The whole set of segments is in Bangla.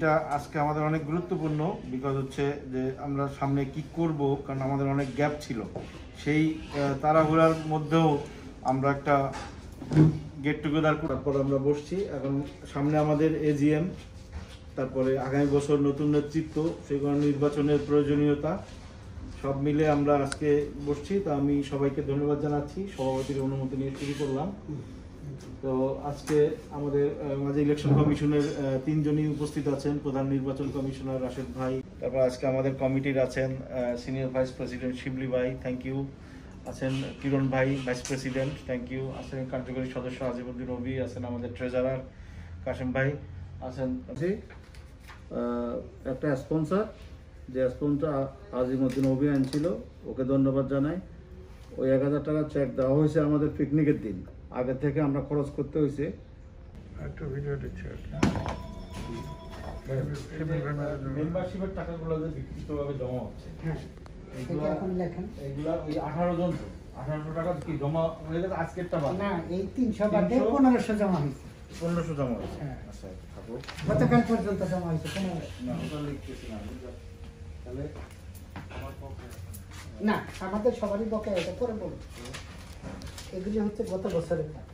মিটিংটা আজকে আমাদের অনেক গুরুত্বপূর্ণ বিকজ হচ্ছে যে আমরা সামনে কি করব, কারণ আমাদের অনেক গ্যাপ ছিল। সেই তাড়াহুড়ার মধ্যেও আমরা একটা গেট টুগেদার তারপর আমরা বসছি। এখন সামনে আমাদের এজিএম তারপরে আগামী বছর নতুন নেতৃত্ব সেগুলো নির্বাচনের প্রয়োজনীয়তা, সব মিলে আমরা আজকে বসছি। তা আমি সবাইকে ধন্যবাদ জানাচ্ছি। সভাপতির অনুমতি নিয়ে শুরু করলাম। তো আজকে আমাদের মাঝে ইলেকশন কমিশনের তিনজনই উপস্থিত আছেন, প্রধান নির্বাচন কমিশনার রাশেদ ভাই, তারপর আজকে আমাদের কমিটির আছেন সিনিয়র ভাইস প্রেসিডেন্ট শিবলি ভাই থ্যাংক ইউ আছেন কিরণ ভাই ভাইস প্রেসিডেন্ট থ্যাংক ইউ আছেন কার্যকরী সদস্য আজিমুদ্দিন রবি, আছেন আমাদের ট্রেজারার কাশেম ভাই, আছেন একটা স্পন্সর যে স্পন্সর আজিমুদ্দিন অভিযান ছিল ওকে ধন্যবাদ জানাই। ওই এক হাজার টাকা চেক দেওয়া হয়েছে আমাদের পিকনিকের দিন। আগে থেকে আমরা খরচ করতে হয়েছে। একটা ভিডিও দিচ্ছে মেম্বারশিপের টাকাগুলো যে বিকৃতভাবে জমা হচ্ছে এগুলা ওই আঠারো জন আঠারোশো টাকা কি জমা হয়ে গেছে? আজকেরটা বাদ। না এই তিনশো বাদে পনেরোশো জমা হয়েছে। পনেরোশো জমা হয়েছে। হ্যাঁ। আচ্ছা থাকুক গতকাল পর্যন্ত জমা হয়েছে পনেরোশো। না ওটা লিখতেছি না বুঝলা? তাহলে না আমাদের সবারই বকে এটা করে বলুন এগুলি হচ্ছে গত বছরের টাকা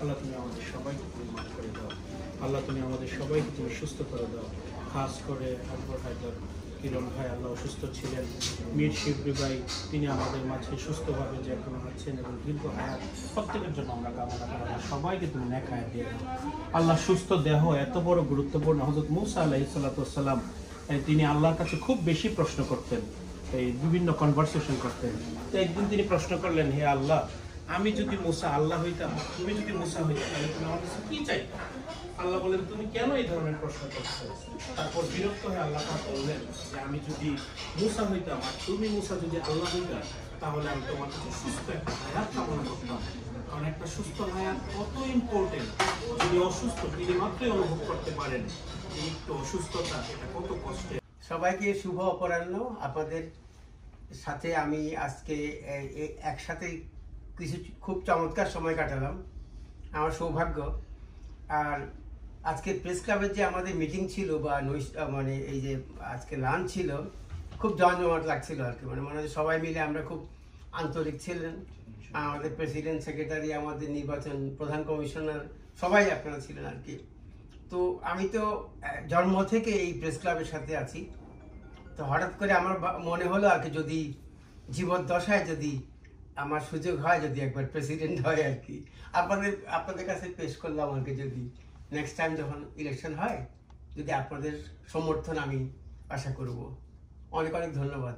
আল্লাহ তুমি আমাদের সবাইকে তুমি মাফ করে দাও আল্লাহ তুমি আমাদের সবাইকে তুমি সুস্থ করে দাও, খাস করে আকবর হায়দার কিরণ ভাই আল্লাহ অসুস্থ ছিলেন। মীর শিবরি ভাই, তিনি আমাদের মাঝে সুস্থভাবে যে এখনও আছেন এবং দীর্ঘ হায়াত প্রত্যেকের জন্য আমরা কামনা করি। সবাইকে তুমি নেক হায়াত দিয়ে আল্লাহ সুস্থ দেহ এত বড় গুরুত্বপূর্ণ। হজরত মুসা আলাহি সাল্লাতাম তিনি আল্লাহর কাছে খুব বেশি প্রশ্ন করতেন এই বিভিন্ন কনভারসেশন করতেন। তো একদিন তিনি প্রশ্ন করলেন, হে আল্লাহ, আমি যদি মুসা আল্লাহ হইতাম, তুমি যদি মুসা হইতাম তাহলে তুমি আমার কাছে কি চাইতা? আল্লাহ বলেন তুমি কেন এই ধরনের প্রশ্ন করছ? তারপর বিরক্ত হয়ে আল্লাহ বললেন যে, আমি যদি মুসা হইতাম আর তুমি মুসা যদি আল্লাহ হইতাম তাহলে আমি তোমার কাছে সুস্থ একটা হায়াত কামনা করতাম। কারণ একটা সুস্থ হায়াত কত ইম্পর্টেন্ট যিনি অসুস্থ, তিনি মাত্রই অনুভব করতে পারেন। একটু অসুস্থতা, এটা কত কষ্টের। সবাইকে শুভ অপরাহ্ন। আপনাদের সাথে আমি আজকে একসাথে কিছু, খুব চমৎকার সময় কাটালাম। আমার সৌভাগ্য। আর আজকে প্রেস ক্লাবের যে আমাদের মিটিং ছিল বা মানে এই যে আজকে লাঞ্চ ছিল, খুব জমজমাট লাগছিল আর কি। মানে মনে হয় সবাই মিলে আমরা খুব আন্তরিক ছিলেন। আমাদের প্রেসিডেন্ট সেক্রেটারি আমাদের নির্বাচন প্রধান কমিশনার সবাই আপনারা ছিলেন আর কি। তো আমি তো জন্ম থেকে এই প্রেস ক্লাবের সাথে আছি। তো হঠাৎ করে আমার মনে হলো আর কি যদি জীবদ্দশায় যদি আমার সুযোগ হয়, যদি একবার প্রেসিডেন্ট হয় আর কি। আপনাদের আপনাদের কাছে পেশ করলাম আর কি যদি। নেক্সট টাইম যখন ইলেকশন হয় যদি আপনাদের সমর্থন আমি আশা করব। অনেক অনেক ধন্যবাদ।